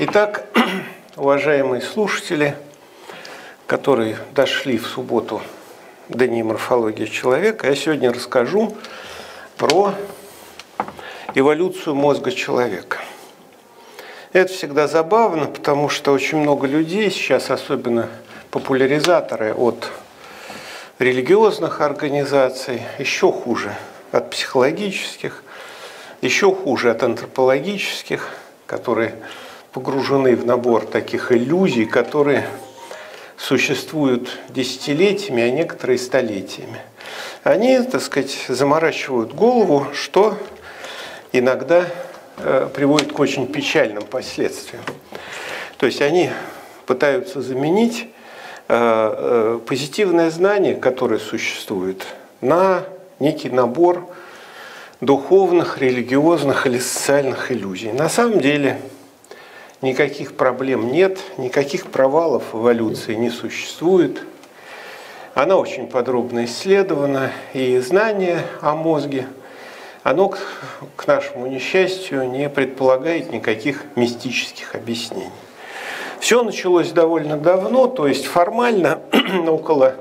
Итак, уважаемые слушатели, которые дошли в субботу до Дни морфологии человека, я сегодня расскажу про эволюцию мозга человека. Это всегда забавно, потому что очень много людей сейчас, особенно популяризаторы от религиозных организаций, еще хуже от психологических, еще хуже от антропологических, которые погружены в набор таких иллюзий, которые существуют десятилетиями, а некоторые столетиями. Они, так сказать, заморачивают голову, что иногда э, приводит к очень печальным последствиям. То есть они пытаются заменить э, э, позитивное знание, которое существует, на некий набор духовных, религиозных или социальных иллюзий. На самом деле никаких проблем нет, никаких провалов эволюции не существует. Она очень подробно исследована, и знание о мозге, оно, к нашему несчастью, не предполагает никаких мистических объяснений. Все началось довольно давно, то есть формально около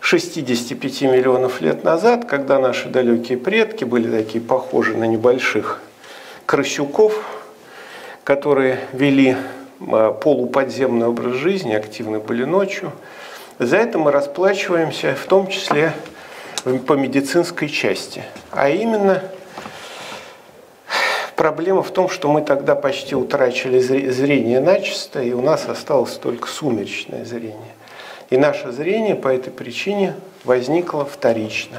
65 миллионов лет назад, когда наши далекие предки были такие похожи на небольших крысюков, которые вели а, полуподземный образ жизни, активны были ночью. За это мы расплачиваемся в том числе по медицинской части. А именно проблема в том, что мы тогда почти утрачили зрение начисто, и у нас осталось только сумеречное зрение. И наше зрение по этой причине возникло вторично.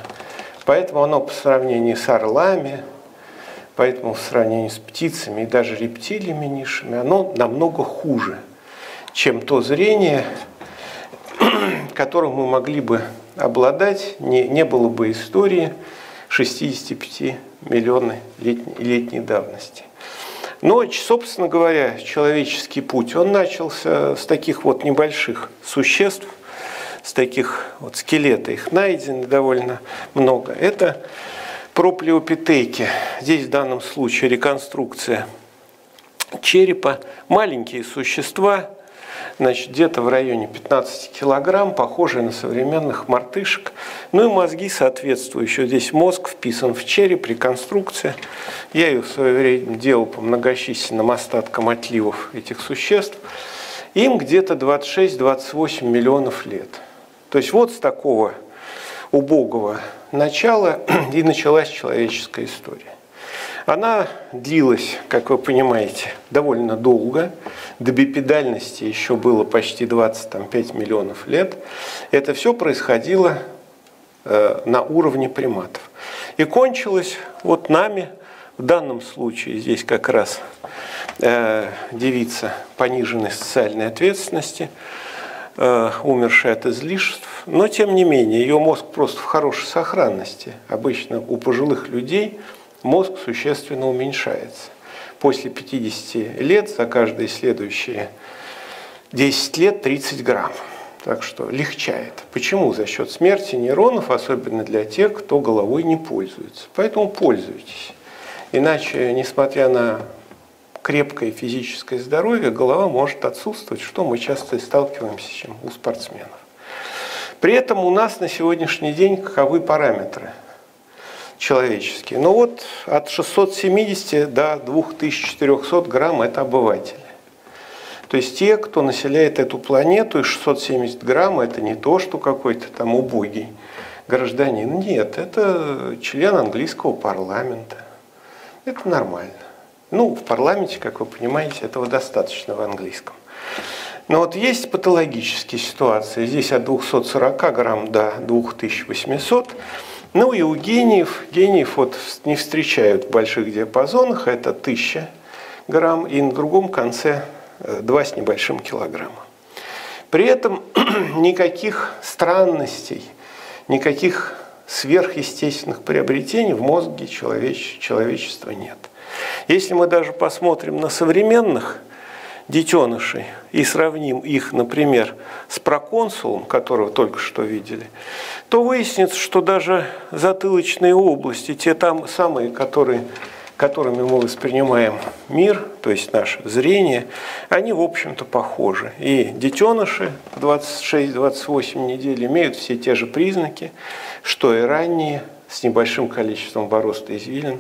Поэтому оно по сравнению с орлами, поэтому в сравнении с птицами и даже рептилиями низшими, оно намного хуже, чем то зрение, которым мы могли бы обладать, не, не было бы истории 65 миллионной летней, летней давности. Но, собственно говоря, человеческий путь, он начался с таких вот небольших существ, с таких вот скелета, их найдено довольно много. Это проплеопитейки. Здесь в данном случае реконструкция черепа. Маленькие существа, значит, где-то в районе 15 килограмм, похожие на современных мартышек. Ну и мозги соответствующие. Здесь мозг вписан в череп, реконструкция. Я ее в свое время делал по многочисленным остаткам отливов этих существ. Им где-то 26-28 миллионов лет. То есть вот с такого убогого начала и началась человеческая история. Она длилась, как вы понимаете, довольно долго. До бипедальности еще было почти 25 миллионов лет. Это все происходило э, на уровне приматов. И кончилось вот нами, в данном случае здесь как раз э, девица пониженной социальной ответственности – Э, умершая от излишеств, но тем не менее ее мозг просто в хорошей сохранности. Обычно у пожилых людей мозг существенно уменьшается. После 50 лет за каждые следующие 10 лет 30 грамм. Так что легчает. Почему? За счет смерти нейронов, особенно для тех, кто головой не пользуется. Поэтому пользуйтесь. Иначе, несмотря на крепкое физическое здоровье, голова может отсутствовать, что мы часто и сталкиваемся с чем у спортсменов. При этом у нас на сегодняшний день каковы параметры человеческие? Ну вот от 670 до 2400 грамм – это обыватели. То есть те, кто населяет эту планету, и 670 грамм – это не то, что какой-то там убогий гражданин. Нет, это член английского парламента. Это нормально. Ну, в парламенте, как вы понимаете, этого достаточно в английском. Но вот есть патологические ситуации. Здесь от 240 грамм до 2800. Ну и у гениев, гениев вот не встречают в больших диапазонах, это 1000 грамм, и на другом конце 2 э, с небольшим килограмма. При этом никаких странностей, никаких сверхъестественных приобретений в мозге человеч человечества нет. Если мы даже посмотрим на современных детенышей и сравним их, например, с проконсулом, которого только что видели, то выяснится, что даже затылочные области, те там самые, которые которыми мы воспринимаем мир, то есть наше зрение, они, в общем-то, похожи. И детеныши 26-28 недель имеют все те же признаки, что и ранние, с небольшим количеством борозда извилин,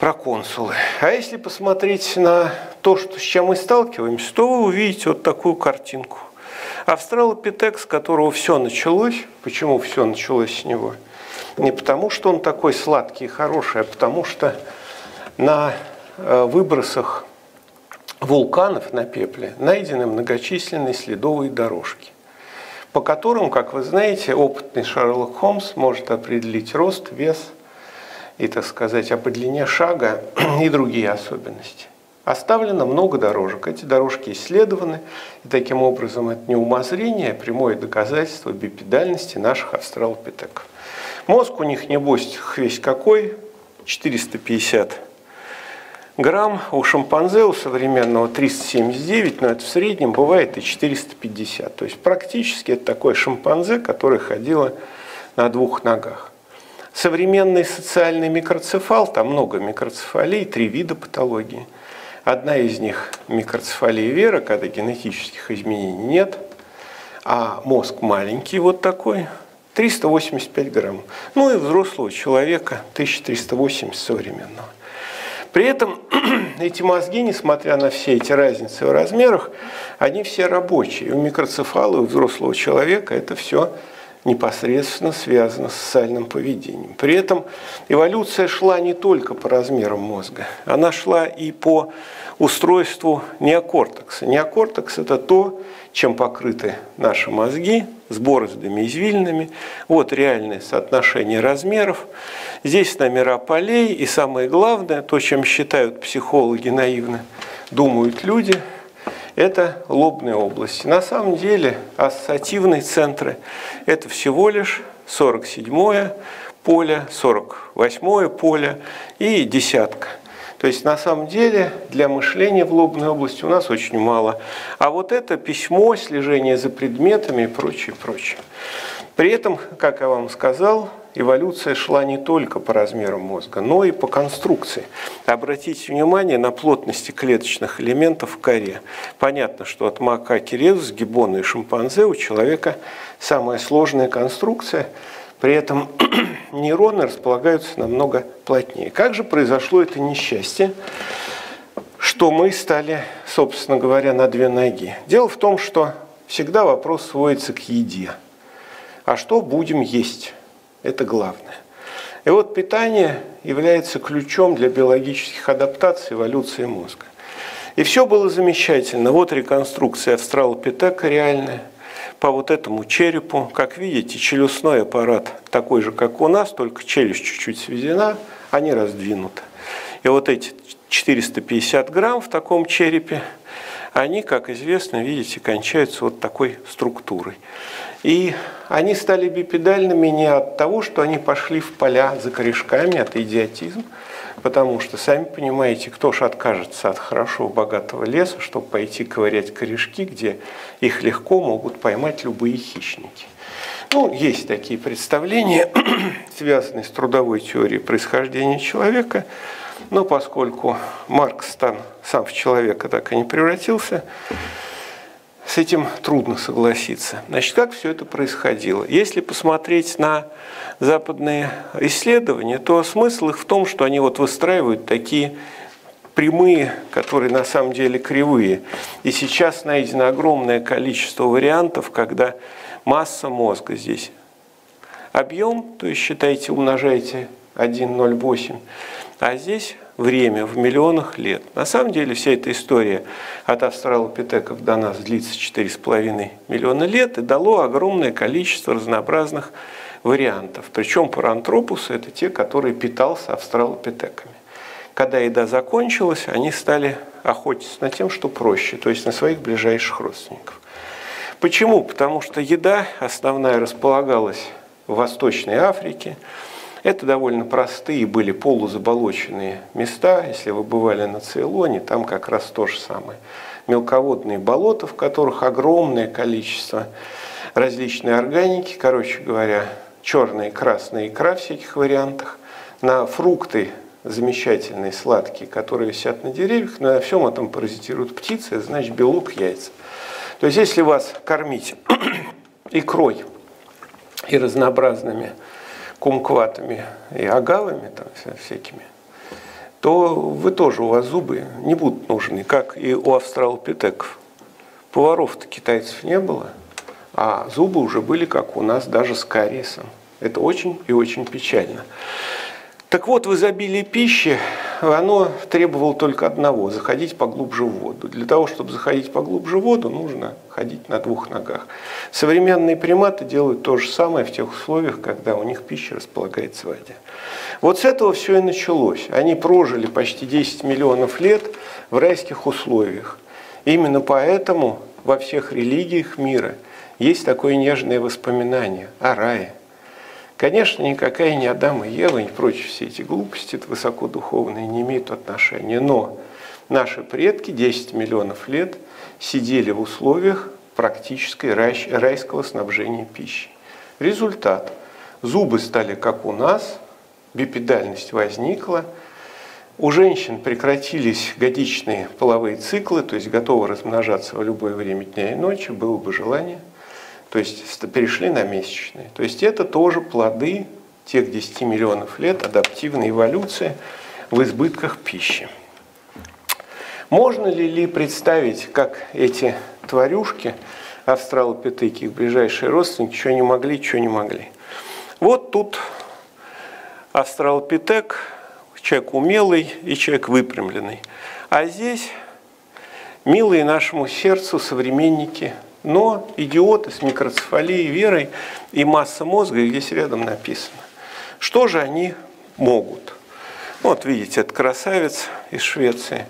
проконсулы. А если посмотреть на то, что, с чем мы сталкиваемся, то вы увидите вот такую картинку. Австралопитек, с которого все началось, почему все началось с него – не потому, что он такой сладкий и хороший, а потому что на э, выбросах вулканов на пепле найдены многочисленные следовые дорожки, по которым, как вы знаете, опытный Шерлок Холмс может определить рост, вес и, так сказать, а по длине шага и другие особенности. Оставлено много дорожек. Эти дорожки исследованы, и таким образом это не умозрение, а прямое доказательство бипедальности наших австралопитеков. Мозг у них, небось, весь какой, 450 грамм. У шимпанзе, у современного 379, но это в среднем бывает и 450. То есть практически это такое шимпанзе, которое ходило на двух ногах. Современный социальный микроцефал, там много микроцефалий, три вида патологии. Одна из них микроцефалия вера, когда генетических изменений нет, а мозг маленький вот такой, 385 грамм. Ну и взрослого человека 1380 современного. При этом эти мозги, несмотря на все эти разницы в размерах, они все рабочие. У микроцефала, у взрослого человека это все непосредственно связано с социальным поведением. При этом эволюция шла не только по размерам мозга, она шла и по устройству неокортекса. Неокортекс – это то, чем покрыты наши мозги, с бороздами извилинами. Вот реальное соотношение размеров. Здесь номера полей, и самое главное, то, чем считают психологи наивно, думают люди, это лобные области. На самом деле ассоциативные центры – это всего лишь 47-е поле, 48-е поле и десятка – то есть на самом деле для мышления в лобной области у нас очень мало. А вот это письмо, слежение за предметами и прочее, прочее. При этом, как я вам сказал, эволюция шла не только по размерам мозга, но и по конструкции. Обратите внимание на плотности клеточных элементов в коре. Понятно, что от макаки резус, гиббона и шимпанзе у человека самая сложная конструкция – при этом нейроны располагаются намного плотнее. Как же произошло это несчастье, что мы стали, собственно говоря, на две ноги? Дело в том, что всегда вопрос сводится к еде. А что будем есть? Это главное. И вот питание является ключом для биологических адаптаций эволюции мозга. И все было замечательно. Вот реконструкция австралопитека реальная по вот этому черепу. Как видите, челюстной аппарат такой же, как у нас, только челюсть чуть-чуть сведена, они раздвинуты. И вот эти 450 грамм в таком черепе, они, как известно, видите, кончаются вот такой структурой. И они стали бипедальными не от того, что они пошли в поля за корешками, это идиотизм, потому что, сами понимаете, кто же откажется от хорошего богатого леса, чтобы пойти ковырять корешки, где их легко могут поймать любые хищники. Ну, есть такие представления, связанные с трудовой теорией происхождения человека, но поскольку Маркс там сам в человека так и не превратился, с этим трудно согласиться. Значит, как все это происходило? Если посмотреть на западные исследования, то смысл их в том, что они вот выстраивают такие прямые, которые на самом деле кривые. И сейчас найдено огромное количество вариантов, когда масса мозга здесь объем, то есть считайте, умножайте 1,08, а здесь время в миллионах лет. На самом деле вся эта история от австралопитеков до нас длится 4,5 миллиона лет и дало огромное количество разнообразных вариантов. Причем парантропусы – это те, которые питался австралопитеками. Когда еда закончилась, они стали охотиться на тем, что проще, то есть на своих ближайших родственников. Почему? Потому что еда основная располагалась в Восточной Африке, это довольно простые были полузаболоченные места. Если вы бывали на Цейлоне, там как раз то же самое. Мелководные болота, в которых огромное количество различной органики, короче говоря, черная и красная икра всяких вариантах. На фрукты замечательные, сладкие, которые висят на деревьях, на всем этом паразитируют птицы, значит белок, яйца. То есть если вас кормить икрой и разнообразными кумкватами и агавами там, всякими, то вы тоже, у вас зубы не будут нужны, как и у австралопитеков. Поваров-то китайцев не было, а зубы уже были, как у нас, даже с кариесом. Это очень и очень печально. Так вот, в изобилии пищи оно требовало только одного – заходить поглубже в воду. Для того, чтобы заходить поглубже в воду, нужно ходить на двух ногах. Современные приматы делают то же самое в тех условиях, когда у них пища располагается в воде. Вот с этого все и началось. Они прожили почти 10 миллионов лет в райских условиях. Именно поэтому во всех религиях мира есть такое нежное воспоминание о рае – Конечно, никакая не Адам и Ева, и прочие все эти глупости это высокодуховные не имеют отношения, но наши предки 10 миллионов лет сидели в условиях практической райского снабжения пищей. Результат. Зубы стали как у нас, бипедальность возникла, у женщин прекратились годичные половые циклы, то есть готовы размножаться в любое время дня и ночи, было бы желание – то есть перешли на месячные. То есть это тоже плоды тех 10 миллионов лет адаптивной эволюции в избытках пищи. Можно ли, ли представить, как эти тварюшки, австралопитеки, их ближайшие родственники, что не могли, что не могли. Вот тут австралопитек, человек умелый и человек выпрямленный. А здесь милые нашему сердцу современники – но идиоты с микроцефалией, верой и масса мозга, здесь рядом написано. Что же они могут? Вот видите, это красавец из Швеции,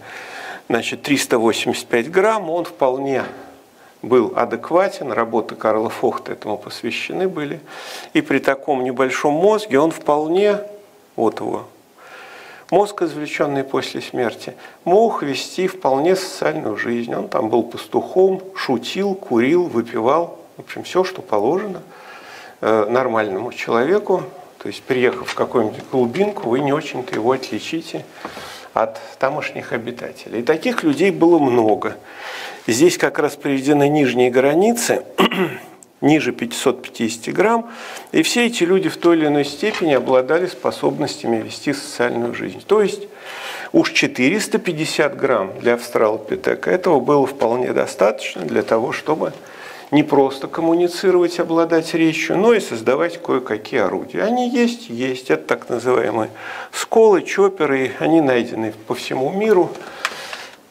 значит, 385 грамм, он вполне был адекватен, работы Карла Фохта этому посвящены были. И при таком небольшом мозге он вполне, вот его Мозг, извлеченный после смерти, мог вести вполне социальную жизнь. Он там был пастухом, шутил, курил, выпивал. В общем, все, что положено э, нормальному человеку. То есть, приехав в какую-нибудь глубинку, вы не очень-то его отличите от тамошних обитателей. И таких людей было много. Здесь как раз приведены нижние границы ниже 550 грамм, и все эти люди в той или иной степени обладали способностями вести социальную жизнь. То есть уж 450 грамм для австралопитека этого было вполне достаточно для того, чтобы не просто коммуницировать, обладать речью, но и создавать кое-какие орудия. Они есть, есть. Это так называемые сколы, чоперы, они найдены по всему миру.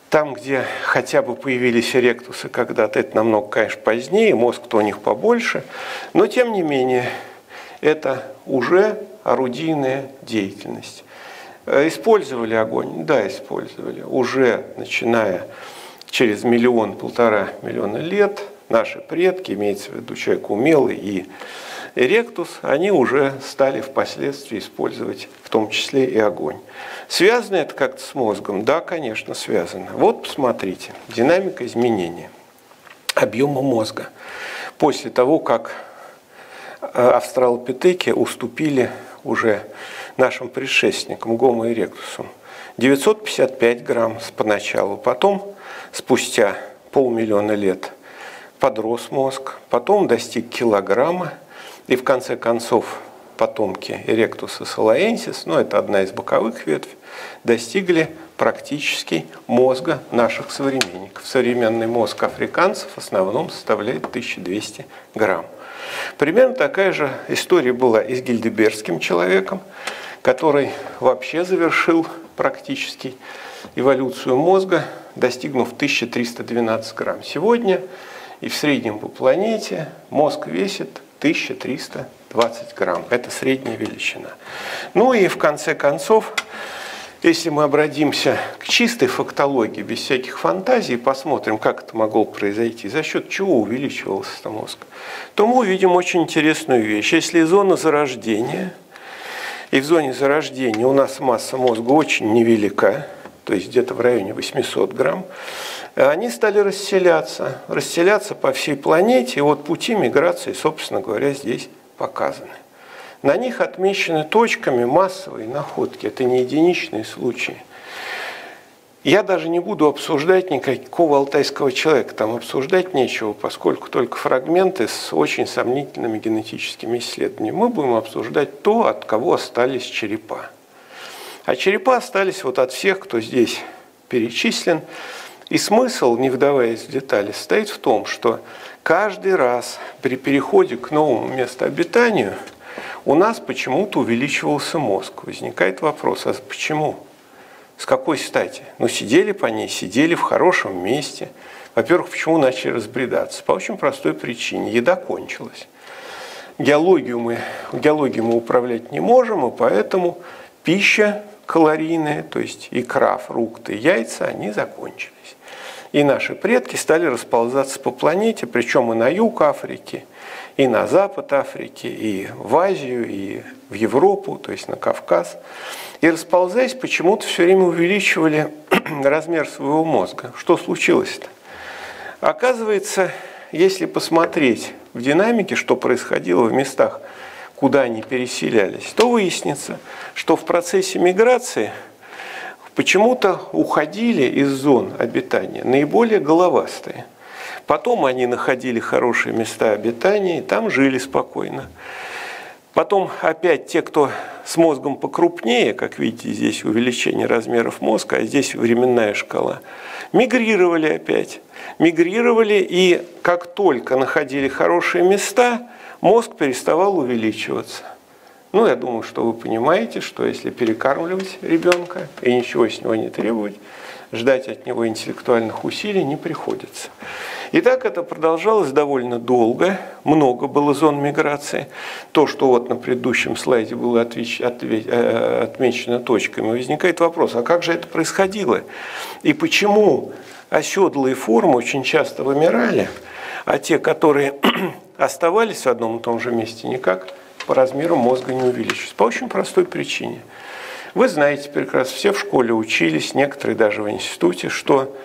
Там, где хотя бы появились ректусы когда-то, это намного, конечно, позднее, мозг-то у них побольше, но тем не менее это уже орудийная деятельность. Э, использовали огонь? Да, использовали. Уже начиная через миллион-полтора миллиона лет наши предки, имеется в виду человек умелый и эректус, они уже стали впоследствии использовать в том числе и огонь. Связано это как-то с мозгом? Да, конечно, связано. Вот посмотрите, динамика изменения объема мозга. После того, как э, австралопитеки уступили уже нашим предшественникам, гомо эректусам, 955 грамм поначалу, потом, спустя полмиллиона лет, подрос мозг, потом достиг килограмма, и в конце концов потомки Эректуса салаенсис, ну это одна из боковых ветвей, достигли практически мозга наших современников. Современный мозг африканцев в основном составляет 1200 грамм. Примерно такая же история была и с гильдебергским человеком, который вообще завершил практически эволюцию мозга, достигнув 1312 грамм. Сегодня и в среднем по планете мозг весит 1320 грамм. Это средняя величина. Ну и в конце концов, если мы обратимся к чистой фактологии, без всяких фантазий, посмотрим, как это могло произойти, за счет чего увеличивался мозг, то мы увидим очень интересную вещь. Если зона зарождения, и в зоне зарождения у нас масса мозга очень невелика, то есть где-то в районе 800 грамм, они стали расселяться, расселяться по всей планете, и вот пути миграции, собственно говоря, здесь показаны. На них отмечены точками массовые находки. Это не единичные случаи. Я даже не буду обсуждать никакого алтайского человека, там обсуждать нечего, поскольку только фрагменты с очень сомнительными генетическими исследованиями. Мы будем обсуждать то, от кого остались черепа. А черепа остались вот от всех, кто здесь перечислен. И смысл, не вдаваясь в детали, стоит в том, что каждый раз при переходе к новому местообитанию у нас почему-то увеличивался мозг. Возникает вопрос, а почему? С какой стати? Ну, сидели по ней, сидели в хорошем месте. Во-первых, почему начали разбредаться? По очень простой причине. Еда кончилась. Геологию мы, геологию мы управлять не можем, и поэтому пища калорийная, то есть икра, фрукты, яйца, они закончились. И наши предки стали расползаться по планете, причем и на юг Африки, и на запад Африки, и в Азию, и в Европу, то есть на Кавказ. И расползаясь, почему-то все время увеличивали размер своего мозга. Что случилось-то? Оказывается, если посмотреть в динамике, что происходило в местах, куда они переселялись, то выяснится, что в процессе миграции почему-то уходили из зон обитания наиболее головастые. Потом они находили хорошие места обитания и там жили спокойно. Потом опять те, кто с мозгом покрупнее, как видите, здесь увеличение размеров мозга, а здесь временная шкала, мигрировали опять. Мигрировали, и как только находили хорошие места, мозг переставал увеличиваться. Ну, я думаю, что вы понимаете, что если перекармливать ребенка и ничего с него не требовать, ждать от него интеллектуальных усилий не приходится. И так это продолжалось довольно долго, много было зон миграции. То, что вот на предыдущем слайде было отвеч... отве... Э, отмечено точками, возникает вопрос, а как же это происходило? И почему оседлые формы очень часто вымирали, а те, которые оставались в одном и том же месте, никак по размеру мозга не увеличились? По очень простой причине. Вы знаете прекрасно, все в школе учились, некоторые даже в институте, что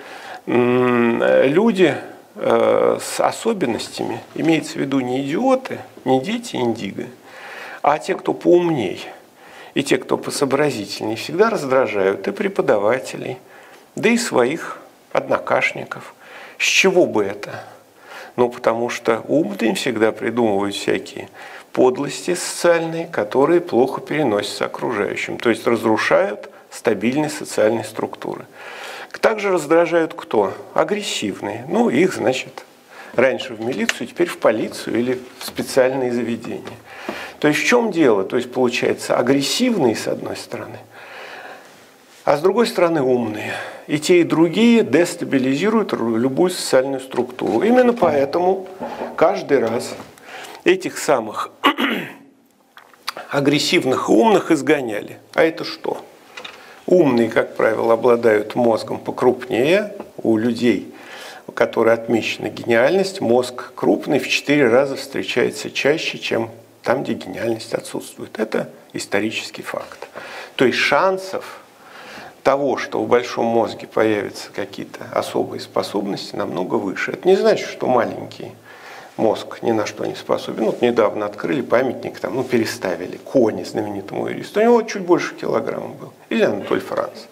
люди Э, с особенностями, имеется в виду не идиоты, не дети индиго, а те, кто поумней и те, кто посообразительней, всегда раздражают и преподавателей, да и своих однокашников. С чего бы это? Ну, потому что умные всегда придумывают всякие подлости социальные, которые плохо переносятся окружающим, то есть разрушают стабильные социальные структуры. Также раздражают кто? Агрессивные. Ну, их, значит, раньше в милицию, теперь в полицию или в специальные заведения. То есть в чем дело? То есть получается агрессивные с одной стороны, а с другой стороны умные. И те, и другие дестабилизируют любую социальную структуру. Именно поэтому каждый раз этих самых агрессивных и умных изгоняли. А это что? Умные, как правило, обладают мозгом покрупнее. У людей, которые отмечена гениальность, мозг крупный в 4 раза встречается чаще, чем там, где гениальность отсутствует. Это исторический факт. То есть шансов того, что в большом мозге появятся какие-то особые способности, намного выше. Это не значит, что маленькие мозг ни на что не способен. Вот недавно открыли памятник, там, ну, переставили Кони, знаменитому юристу. У него чуть больше килограмма был. Или Анатоль Франц.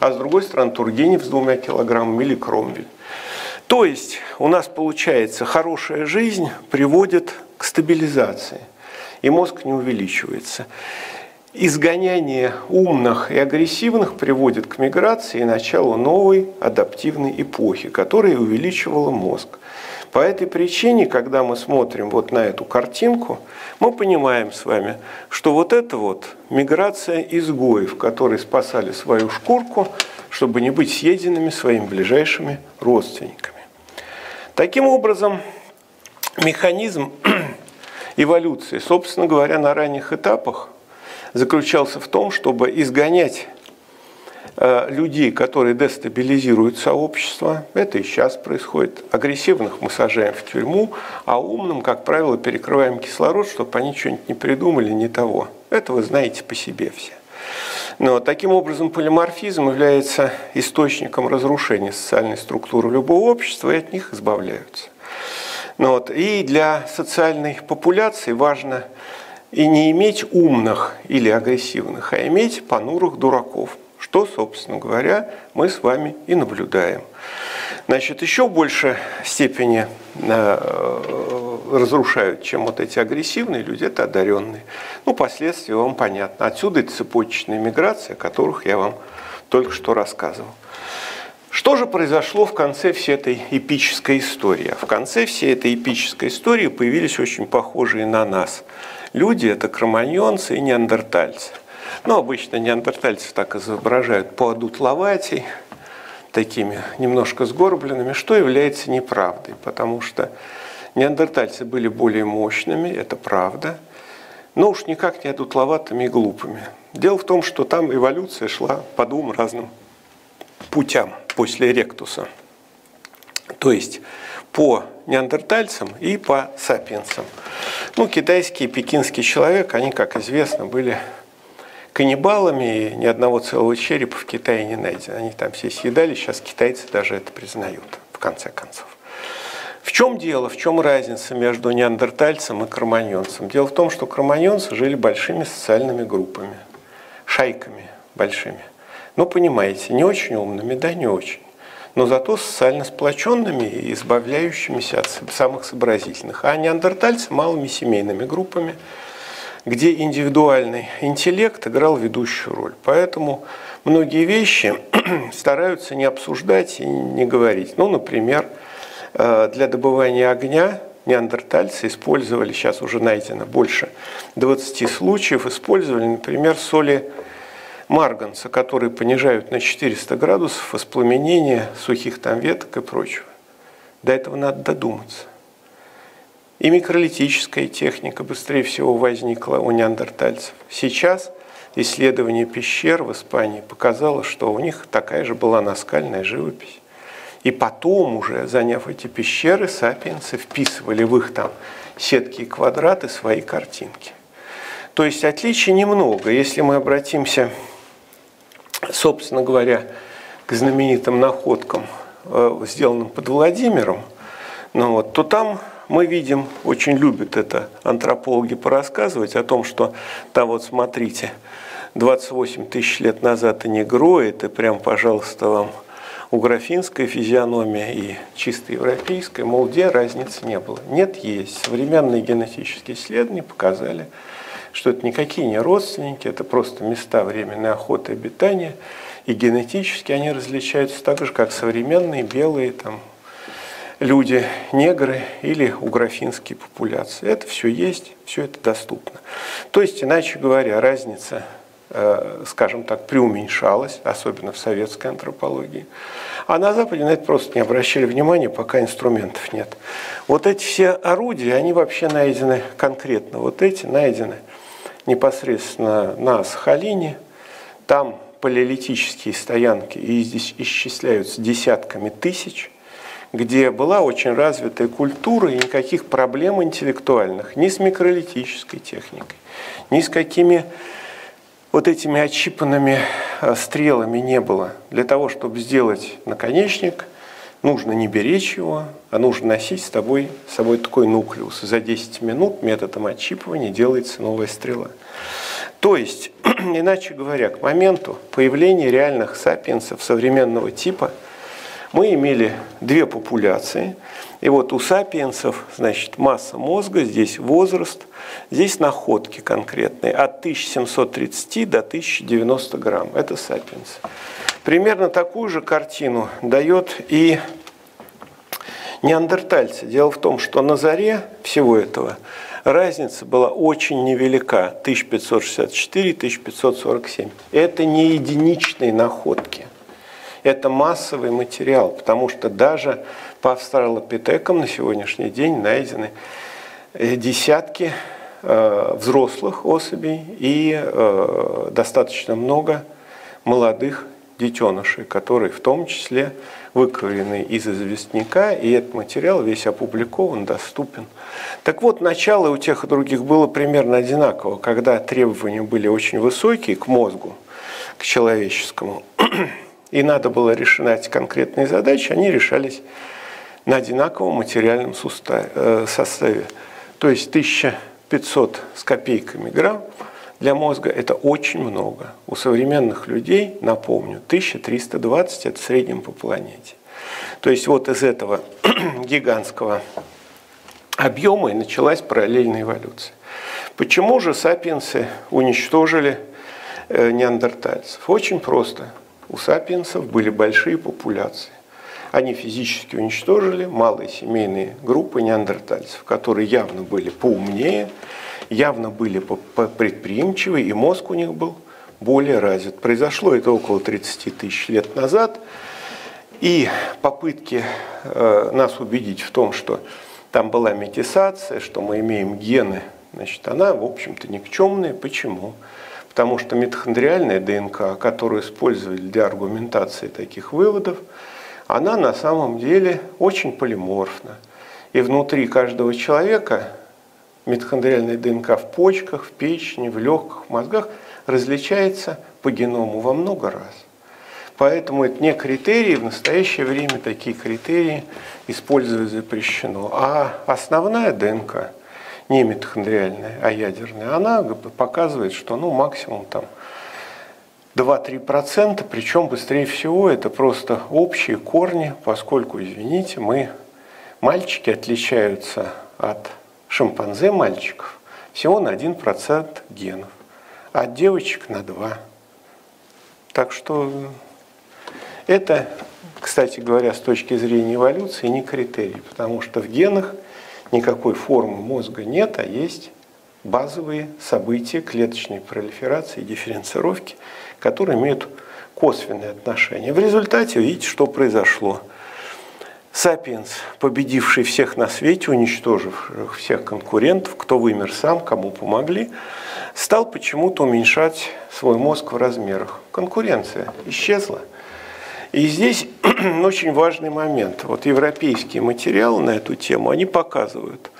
А с другой стороны Тургенев с двумя килограммами или Кромвель. То есть у нас получается хорошая жизнь приводит к стабилизации, и мозг не увеличивается. Изгоняние умных и агрессивных приводит к миграции и началу новой адаптивной эпохи, которая увеличивала мозг. По этой причине, когда мы смотрим вот на эту картинку, мы понимаем с вами, что вот это вот миграция изгоев, которые спасали свою шкурку, чтобы не быть съеденными своими ближайшими родственниками. Таким образом, механизм эволюции, собственно говоря, на ранних этапах заключался в том, чтобы изгонять людей, которые дестабилизируют сообщество. Это и сейчас происходит. Агрессивных мы сажаем в тюрьму, а умным, как правило, перекрываем кислород, чтобы они что-нибудь не придумали не того. Это вы знаете по себе все. Но таким образом полиморфизм является источником разрушения социальной структуры любого общества, и от них избавляются. Ну вот. И для социальной популяции важно и не иметь умных или агрессивных, а иметь понурых дураков, что, собственно говоря, мы с вами и наблюдаем. Значит, еще больше степени э, разрушают, чем вот эти агрессивные люди, это одаренные. Ну, последствия вам понятно. Отсюда и цепочечная миграция, о которых я вам только что рассказывал. Что же произошло в конце всей этой эпической истории? В конце всей этой эпической истории появились очень похожие на нас люди – это кроманьонцы и неандертальцы. Ну, обычно неандертальцев так изображают по адутловатей, такими немножко сгорбленными, что является неправдой, потому что неандертальцы были более мощными, это правда, но уж никак не адутловатыми и глупыми. Дело в том, что там эволюция шла по двум разным путям после ректуса. То есть по неандертальцам и по сапиенсам. Ну, китайский и пекинский человек, они, как известно, были каннибалами, ни одного целого черепа в Китае не найдено. Они там все съедали, сейчас китайцы даже это признают, в конце концов. В чем дело, в чем разница между неандертальцем и кроманьонцем? Дело в том, что кроманьонцы жили большими социальными группами, шайками большими. Ну, понимаете, не очень умными, да, не очень но зато социально сплоченными и избавляющимися от самых сообразительных. А неандертальцы малыми семейными группами, где индивидуальный интеллект играл ведущую роль. Поэтому многие вещи стараются не обсуждать и не говорить. Ну, например, э, для добывания огня неандертальцы использовали, сейчас уже найдено больше 20 случаев, использовали, например, соли марганца, которые понижают на 400 градусов воспламенение сухих там веток и прочего. До этого надо додуматься. И микролитическая техника быстрее всего возникла у неандертальцев. Сейчас исследование пещер в Испании показало, что у них такая же была наскальная живопись. И потом уже, заняв эти пещеры, сапиенсы вписывали в их там сетки и квадраты свои картинки. То есть отличий немного. Если мы обратимся собственно говоря, к знаменитым находкам, э, сделанным под Владимиром, ну вот, то там мы видим, очень любят это антропологи порассказывать о том, что там вот смотрите, 28 тысяч лет назад и негро, это прям, пожалуйста, вам уграфинская физиономия и чисто европейская, мол, где разницы не было. Нет, есть. Современные генетические исследования показали, что это никакие не родственники, это просто места временной охоты и обитания, и генетически они различаются так же, как современные белые там, люди, негры или уграфинские популяции. Это все есть, все это доступно. То есть, иначе говоря, разница, э, скажем так, преуменьшалась, особенно в советской антропологии. А на Западе на это просто не обращали внимания, пока инструментов нет. Вот эти все орудия, они вообще найдены конкретно. Вот эти найдены – непосредственно на Сахалине. Там палеолитические стоянки и здесь исчисляются десятками тысяч, где была очень развитая культура и никаких проблем интеллектуальных ни с микролитической техникой, ни с какими вот этими отщипанными э, стрелами не было. Для того, чтобы сделать наконечник, нужно не беречь его, а нужно носить с, тобой, с собой такой нуклеус. И за 10 минут методом отщипывания делается новая стрела. То есть, иначе говоря, к моменту появления реальных сапиенсов современного типа мы имели две популяции. И вот у сапиенсов, значит, масса мозга, здесь возраст, здесь находки конкретные, от 1730 до 1090 грамм. Это сапиенсы. Примерно такую же картину дает и неандертальцы. Дело в том, что на заре всего этого разница была очень невелика, 1564-1547. Это не единичные находки, это массовый материал, потому что даже по австралопитекам на сегодняшний день найдены э, десятки э, взрослых особей и э, достаточно много молодых детенышей, которые в том числе выковырены из известняка, и этот материал весь опубликован, доступен. Так вот, начало у тех и других было примерно одинаково, когда требования были очень высокие к мозгу, к человеческому, и надо было решать конкретные задачи, они решались на одинаковом материальном э, составе. То есть 1000 500 с копейками грамм для мозга это очень много. У современных людей, напомню, 1320 это в среднем по планете. То есть вот из этого гигантского объема и началась параллельная эволюция. Почему же сапиенсы уничтожили э, неандертальцев? Очень просто. У сапиенсов были большие популяции. Они физически уничтожили малые семейные группы неандертальцев, которые явно были поумнее, явно были предприимчивые, и мозг у них был более развит. Произошло это около 30 тысяч лет назад, и попытки э, нас убедить в том, что там была метисация, что мы имеем гены, значит, она, в общем-то, никчемная. Почему? Потому что митохондриальная ДНК, которую использовали для аргументации таких выводов, она на самом деле очень полиморфна. И внутри каждого человека митохондриальная ДНК в почках, в печени, в легких, в мозгах различается по геному во много раз. Поэтому это не критерии, в настоящее время такие критерии использовать запрещено. А основная ДНК, не митохондриальная, а ядерная, она показывает, что ну, максимум там 2-3%, причем быстрее всего это просто общие корни, поскольку, извините, мы, мальчики отличаются от шимпанзе мальчиков всего на 1% генов, а от девочек на 2%. Так что это, кстати говоря, с точки зрения эволюции не критерий, потому что в генах никакой формы мозга нет, а есть базовые события клеточной пролиферации и дифференцировки, которые имеют косвенное отношение. В результате видите, что произошло. Сапиенс, победивший всех на свете, уничтожив всех конкурентов, кто вымер сам, кому помогли, стал почему-то уменьшать свой мозг в размерах. Конкуренция исчезла. И здесь очень важный момент. Вот европейские материалы на эту тему, они показывают,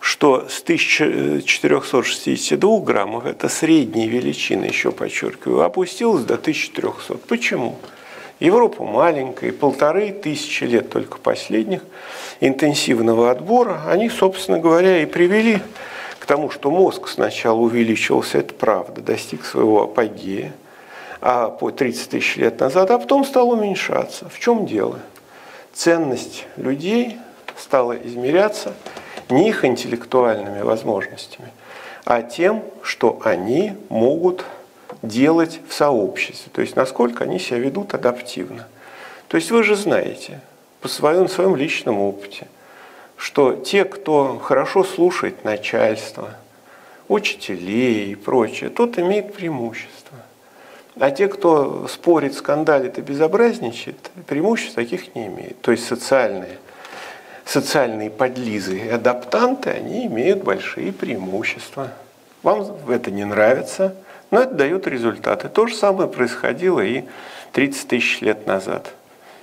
что с 1462 граммов, это средняя величина, еще подчеркиваю, опустилась до 1300. Почему? Европа маленькая, полторы тысячи лет только последних интенсивного отбора, они, собственно говоря, и привели к тому, что мозг сначала увеличился, это правда, достиг своего апогея, а по 30 тысяч лет назад, а потом стал уменьшаться. В чем дело? Ценность людей стала измеряться не их интеллектуальными возможностями, а тем, что они могут делать в сообществе, то есть насколько они себя ведут адаптивно. То есть вы же знаете по своему, своему личному опыте, что те, кто хорошо слушает начальство, учителей и прочее, тот имеет преимущество. А те, кто спорит, скандалит и безобразничает, преимуществ таких не имеет. То есть социальные, социальные подлизы и адаптанты, они имеют большие преимущества. Вам это не нравится, но это дает результаты. То же самое происходило и 30 тысяч лет назад.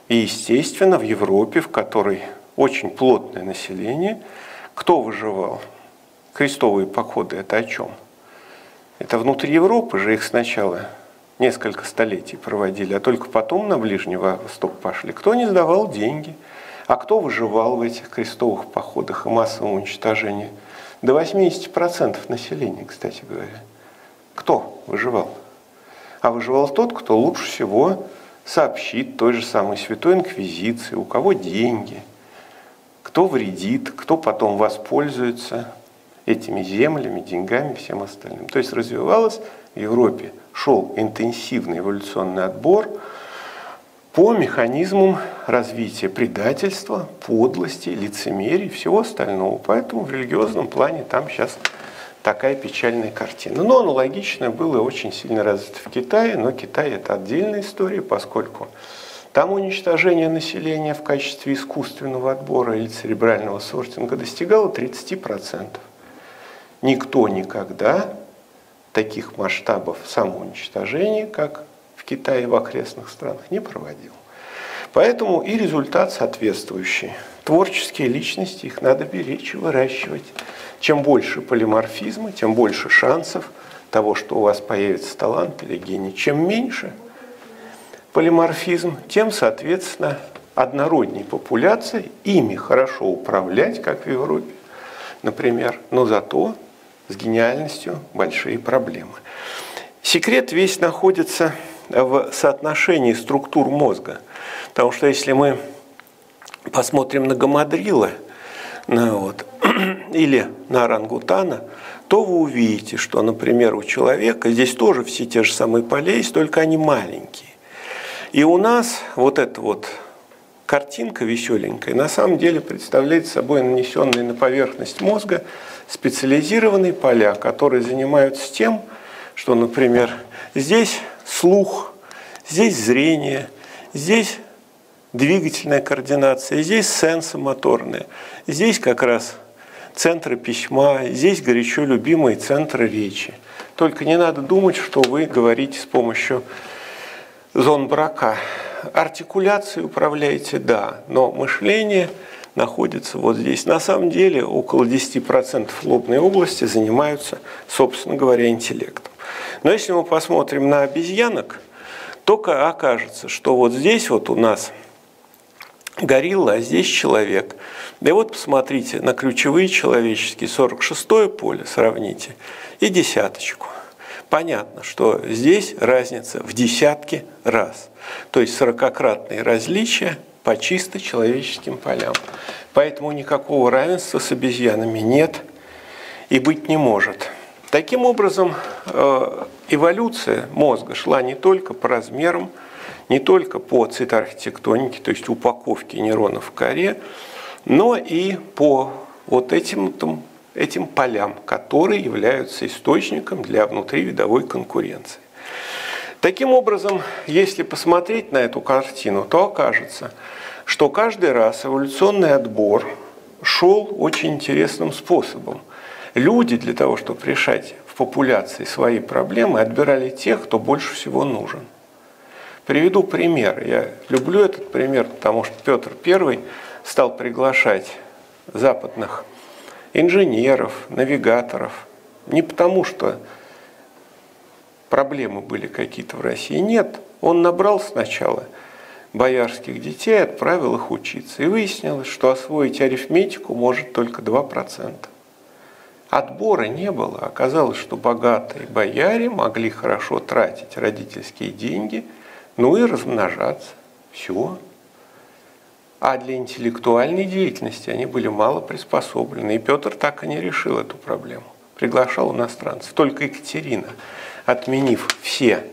И, естественно, в Европе, в которой очень плотное население, кто выживал? Крестовые походы – это о чем? Это внутри Европы же их сначала несколько столетий проводили, а только потом на Ближний Восток пошли. Кто не сдавал деньги, а кто выживал в этих крестовых походах и массовом уничтожении? До 80% населения, кстати говоря. Кто выживал? А выживал тот, кто лучше всего сообщит той же самой Святой Инквизиции, у кого деньги, кто вредит, кто потом воспользуется этими землями, деньгами, всем остальным. То есть развивалась в Европе шел интенсивный эволюционный отбор по механизмам развития предательства, подлости, лицемерия и всего остального. Поэтому в религиозном плане там сейчас такая печальная картина. Но аналогичное было очень сильно развито в Китае, но Китай это отдельная история, поскольку там уничтожение населения в качестве искусственного отбора или церебрального сортинга достигало 30%. Никто никогда таких масштабов самоуничтожения, как в Китае и в окрестных странах, не проводил. Поэтому и результат соответствующий. Творческие личности, их надо беречь и выращивать. Чем больше полиморфизма, тем больше шансов того, что у вас появится талант или гений. Чем меньше полиморфизм, тем, соответственно, однородней популяция, ими хорошо управлять, как в Европе, например, но зато с гениальностью большие проблемы. Секрет весь находится в соотношении структур мозга. Потому что если мы посмотрим на гамадрила на вот, или на орангутана, то вы увидите, что, например, у человека здесь тоже все те же самые поля есть, только они маленькие. И у нас вот эта вот картинка веселенькая на самом деле представляет собой нанесенные на поверхность мозга специализированные поля, которые занимаются тем, что, например, здесь слух, здесь зрение, здесь двигательная координация, здесь сенсомоторная, здесь как раз центры письма, здесь горячо любимые центры речи. Только не надо думать, что вы говорите с помощью зон брака. Артикуляцией управляете, да, но мышление находится вот здесь. На самом деле около 10% лобной области занимаются, собственно говоря, интеллектом. Но если мы посмотрим на обезьянок, то окажется, что вот здесь вот у нас горилла, а здесь человек. И вот посмотрите на ключевые человеческие, 46-е поле сравните, и десяточку – понятно, что здесь разница в десятки раз. То есть сорокократные различия по чисто человеческим полям. Поэтому никакого равенства с обезьянами нет и быть не может. Таким образом, э, эволюция мозга шла не только по размерам, не только по цитоархитектонике, то есть упаковке нейронов в коре, но и по вот этим этим полям, которые являются источником для внутривидовой конкуренции. Таким образом, если посмотреть на эту картину, то окажется, что каждый раз эволюционный отбор шел очень интересным способом. Люди для того, чтобы решать в популяции свои проблемы, отбирали тех, кто больше всего нужен. Приведу пример. Я люблю этот пример, потому что Петр I стал приглашать западных инженеров, навигаторов. Не потому, что проблемы были какие-то в России. Нет, он набрал сначала боярских детей, отправил их учиться. И выяснилось, что освоить арифметику может только 2%. Отбора не было. Оказалось, что богатые бояре могли хорошо тратить родительские деньги, ну и размножаться. Все а для интеллектуальной деятельности они были мало приспособлены. И Петр так и не решил эту проблему. Приглашал иностранцев. Только Екатерина, отменив все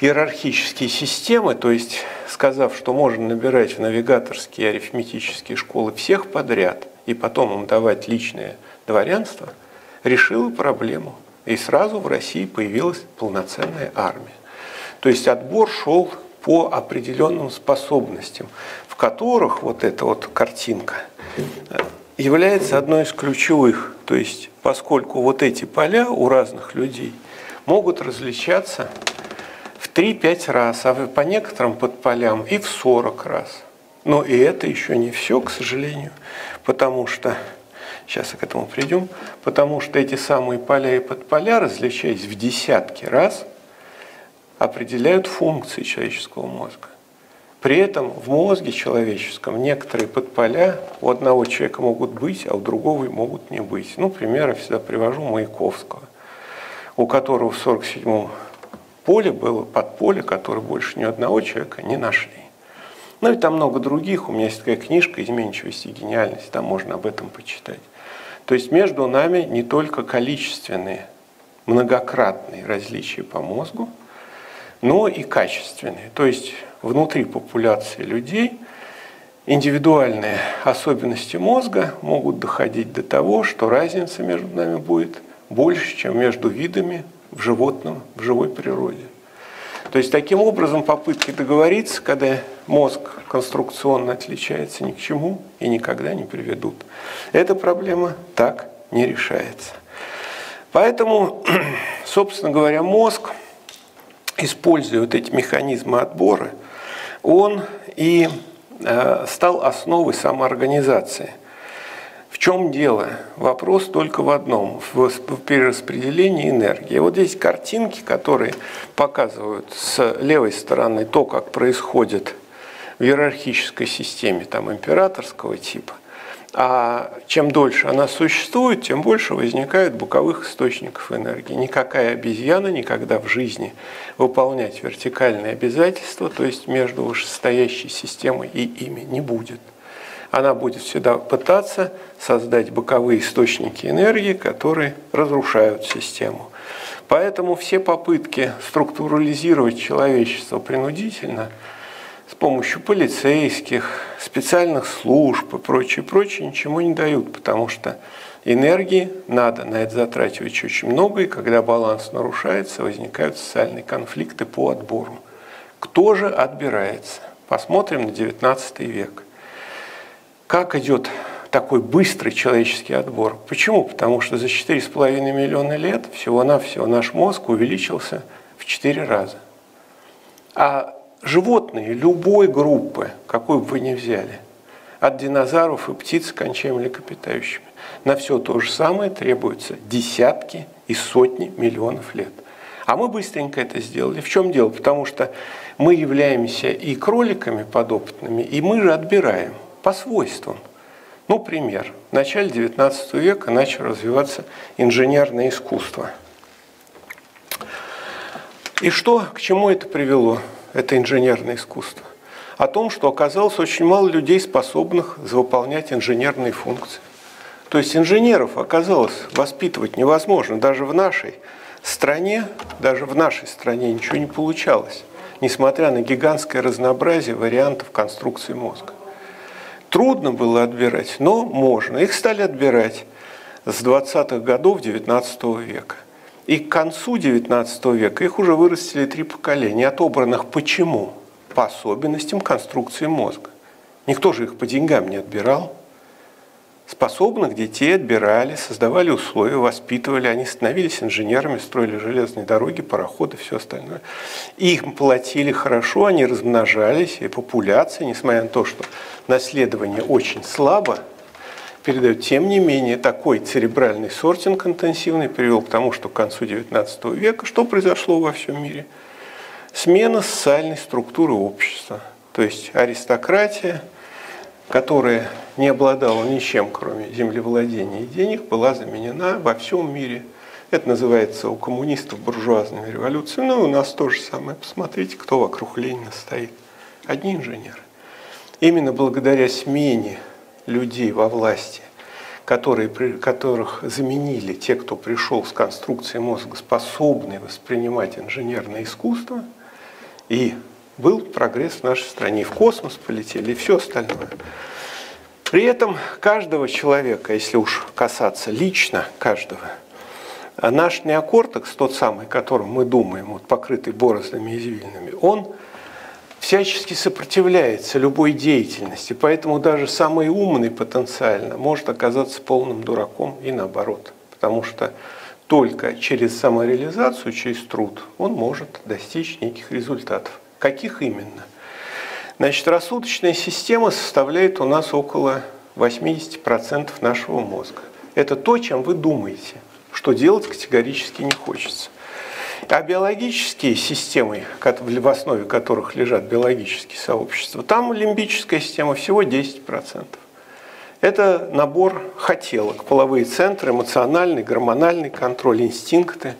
иерархические системы, то есть сказав, что можно набирать в навигаторские арифметические школы всех подряд и потом им давать личное дворянство, решила проблему. И сразу в России появилась полноценная армия. То есть отбор шел по определенным способностям которых вот эта вот картинка является одной из ключевых. То есть, поскольку вот эти поля у разных людей могут различаться в 3-5 раз, а по некоторым подполям и в 40 раз. Но и это еще не все, к сожалению, потому что, сейчас к этому придем, потому что эти самые поля и подполя, различаясь в десятки раз, определяют функции человеческого мозга. При этом в мозге человеческом некоторые подполя у одного человека могут быть, а у другого могут не быть. Ну, пример всегда привожу Маяковского, у которого в 47-м поле было подполе, которое больше ни одного человека не нашли. Ну и там много других. У меня есть такая книжка «Изменчивость и гениальность», там можно об этом почитать. То есть между нами не только количественные, многократные различия по мозгу, но и качественные. То есть внутри популяции людей индивидуальные особенности мозга могут доходить до того, что разница между нами будет больше, чем между видами в животном, в живой природе. То есть таким образом попытки договориться, когда мозг конструкционно отличается ни к чему и никогда не приведут. Эта проблема так не решается. Поэтому, собственно говоря, мозг, используя вот эти механизмы отбора, он и э, стал основой самоорганизации. В чем дело? Вопрос только в одном, в перераспределении энергии. Вот здесь картинки, которые показывают с левой стороны то, как происходит в иерархической системе там, императорского типа, А чем дольше она существует, тем больше возникает боковых источников энергии. Никакая обезьяна никогда в жизни выполнять вертикальные обязательства, то есть между вышестоящей системой и ими, не будет. Она будет всегда пытаться создать боковые источники энергии, которые разрушают систему. Поэтому все попытки структурализировать человечество принудительно – с помощью полицейских, специальных служб и прочее, прочее ничего не дают, потому что энергии надо на это затрачивать очень много, и когда баланс нарушается, возникают социальные конфликты по отбору. Кто же отбирается? Посмотрим на XIX век. Как идет такой быстрый человеческий отбор? Почему? Потому что за 4,5 миллиона лет всего-навсего наш мозг увеличился в 4 раза. А животные любой группы, какой бы вы ни взяли, от динозавров и птиц кончая млекопитающими, на все то же самое требуется десятки и сотни миллионов лет. А мы быстренько это сделали. В чем дело? Потому что мы являемся и кроликами подопытными, и мы же отбираем по свойствам. Ну, пример. В начале XIX века начало развиваться инженерное искусство. И что, к чему это привело? это инженерное искусство, о том, что оказалось очень мало людей, способных выполнять инженерные функции. То есть инженеров оказалось воспитывать невозможно. Даже в нашей стране, даже в нашей стране ничего не получалось, несмотря на гигантское разнообразие вариантов конструкции мозга. Трудно было отбирать, но можно. Их стали отбирать с 20-х годов XIX века. И к концу XIX века их уже вырастили три поколения, отобранных почему? По особенностям конструкции мозга. Никто же их по деньгам не отбирал. Способных детей отбирали, создавали условия, воспитывали, они становились инженерами, строили железные дороги, пароходы, все остальное. И им платили хорошо, они размножались, и популяция, несмотря на то, что наследование очень слабо, передают. Тем не менее, такой церебральный сортинг интенсивный привел к тому, что к концу XIX века что произошло во всем мире? Смена социальной структуры общества. То есть аристократия, которая не обладала ничем, кроме землевладения и денег, была заменена во всем мире. Это называется у коммунистов буржуазными революциями. Ну, у нас то же самое. Посмотрите, кто вокруг Ленина стоит. Одни инженеры. Именно благодаря смене людей во власти, которые, которых заменили те, кто пришел с конструкцией мозга, способные воспринимать инженерное искусство, и был прогресс в нашей стране. И в космос полетели, и все остальное. При этом каждого человека, если уж касаться лично каждого, наш неокортекс, тот самый, которым мы думаем, вот покрытый бороздами и извилинами, он – всячески сопротивляется любой деятельности, поэтому даже самый умный потенциально может оказаться полным дураком и наоборот, потому что только через самореализацию, через труд он может достичь неких результатов. Каких именно? Значит, рассудочная система составляет у нас около 80% нашего мозга. Это то, чем вы думаете, что делать категорически не хочется. А биологические системы, в основе которых лежат биологические сообщества, там лимбическая система всего 10%. Это набор хотелок, половые центры, эмоциональный, гормональный контроль, инстинкты.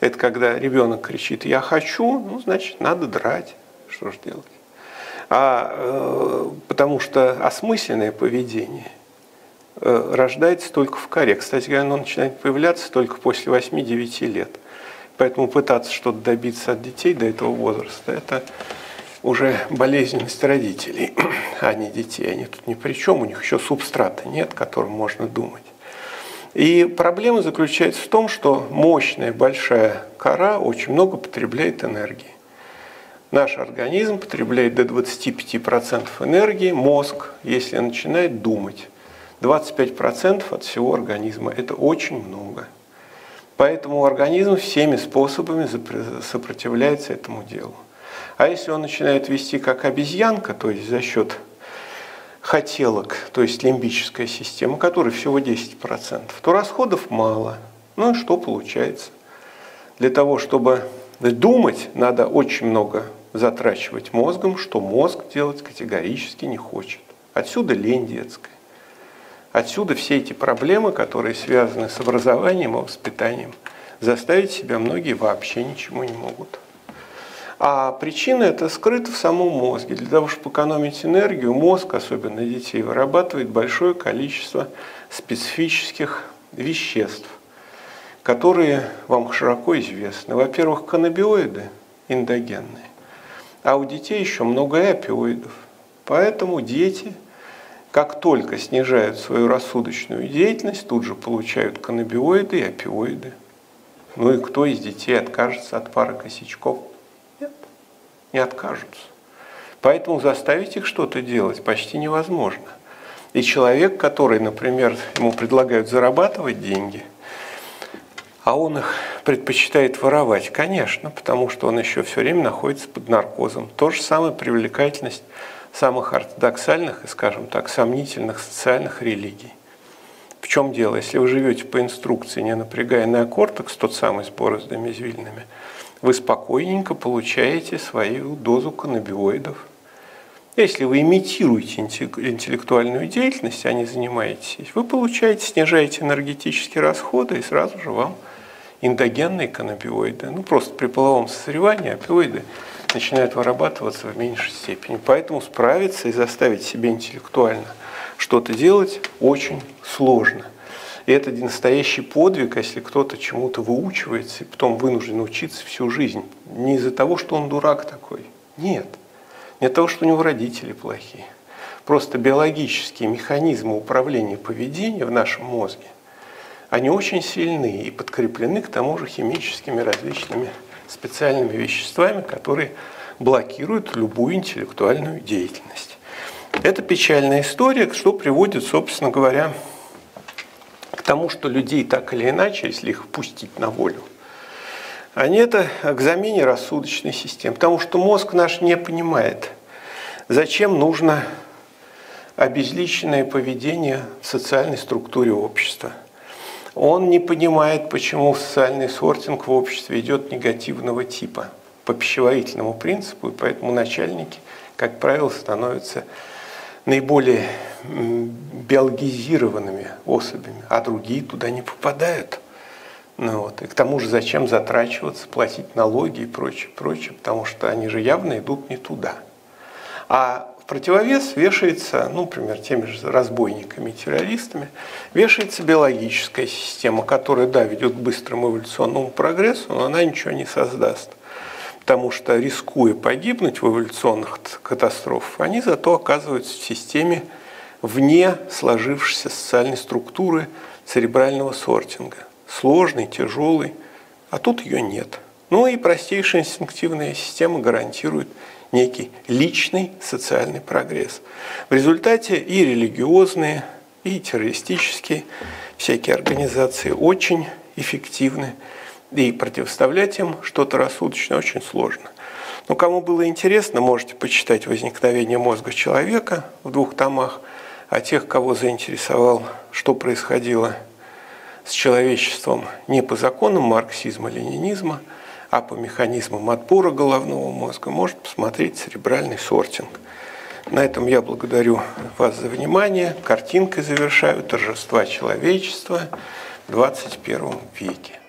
Это когда ребенок кричит «я хочу», ну, значит, надо драть. Что же делать? А, э, потому что осмысленное поведение э, рождается только в коре. Кстати говоря, оно начинает появляться только после 8-9 лет. Поэтому пытаться что-то добиться от детей до этого возраста, это уже болезненность родителей, а не детей. Они тут ни при чем, у них еще субстрата нет, которым можно думать. И проблема заключается в том, что мощная большая кора очень много потребляет энергии. Наш организм потребляет до 25% энергии, мозг, если начинает думать. 25% от всего организма – это очень много. Поэтому организм всеми способами сопротивляется этому делу. А если он начинает вести как обезьянка, то есть за счет хотелок, то есть лимбическая система, которой всего 10%, то расходов мало. Ну и что получается? Для того, чтобы думать, надо очень много затрачивать мозгом, что мозг делать категорически не хочет. Отсюда лень детская. Отсюда все эти проблемы, которые связаны с образованием и воспитанием. Заставить себя многие вообще ничему не могут. А причина это скрыта в самом мозге. Для того, чтобы экономить энергию, мозг, особенно детей, вырабатывает большое количество специфических веществ, которые вам широко известны. Во-первых, каннабиоиды эндогенные, а у детей еще много опиоидов. Поэтому дети, как только снижают свою рассудочную деятельность, тут же получают каннабиоиды и опиоиды. Ну и кто из детей откажется от пары косячков? Нет, не откажутся. Поэтому заставить их что-то делать почти невозможно. И человек, который, например, ему предлагают зарабатывать деньги, а он их предпочитает воровать, конечно, потому что он еще все время находится под наркозом. То же самое привлекательность самых ортодоксальных и, скажем так, сомнительных социальных религий. В чем дело? Если вы живете по инструкции, не напрягая неокортекс, тот самый с бороздами извилинами, вы спокойненько получаете свою дозу каннабиоидов. Если вы имитируете интеллектуальную деятельность, а не занимаетесь, вы получаете, снижаете энергетические расходы, и сразу же вам эндогенные каннабиоиды. Ну, просто при половом созревании опиоиды начинают вырабатываться в меньшей степени. Поэтому справиться и заставить себя интеллектуально что-то делать очень сложно. И это настоящий подвиг, если кто-то чему-то выучивается и потом вынужден учиться всю жизнь. Не из-за того, что он дурак такой. Нет. Не от того, что у него родители плохие. Просто биологические механизмы управления поведением в нашем мозге, они очень сильны и подкреплены к тому же химическими различными специальными веществами, которые блокируют любую интеллектуальную деятельность. Это печальная история, что приводит, собственно говоря, к тому, что людей так или иначе, если их пустить на волю, они это к замене рассудочной системы, потому что мозг наш не понимает, зачем нужно обезличенное поведение в социальной структуре общества. Он не понимает, почему социальный сортинг в обществе идет негативного типа по пищеварительному принципу, и поэтому начальники, как правило, становятся наиболее биологизированными особями, а другие туда не попадают. Ну вот. И к тому же зачем затрачиваться, платить налоги и прочее, прочее, потому что они же явно идут не туда. А противовес вешается, ну, например, теми же разбойниками и террористами, вешается биологическая система, которая, да, ведет к быстрому эволюционному прогрессу, но она ничего не создаст потому что рискуя погибнуть в эволюционных катастрофах, они зато оказываются в системе вне сложившейся социальной структуры церебрального сортинга. Сложный, тяжелый, а тут ее нет. Ну и простейшая инстинктивная система гарантирует некий личный социальный прогресс. В результате и религиозные, и террористические всякие организации очень эффективны и противоставлять им что-то рассудочное очень сложно. Но кому было интересно, можете почитать «Возникновение мозга человека» в двух томах, а тех, кого заинтересовал, что происходило с человечеством не по законам марксизма-ленинизма, а по механизмам отбора головного мозга, может посмотреть «Церебральный сортинг». На этом я благодарю вас за внимание. Картинкой завершаю торжества человечества в 21 веке.